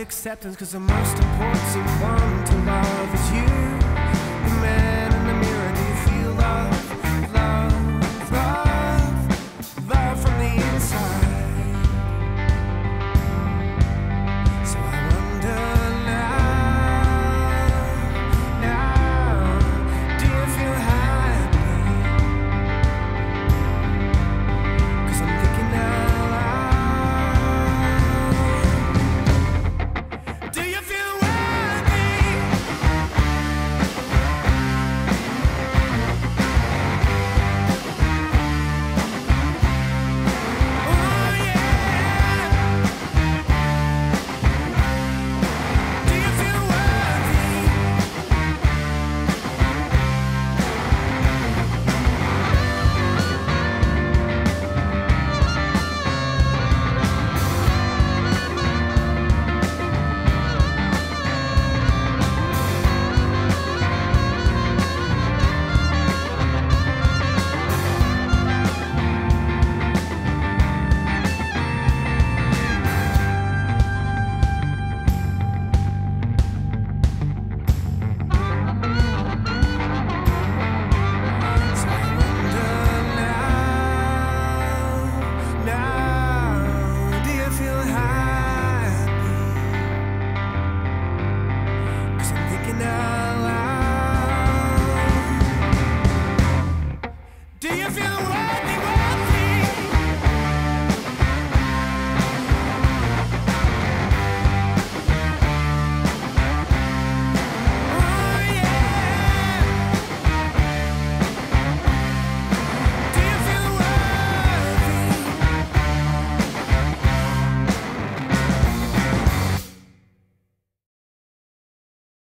acceptance, cause the most important one to love is you.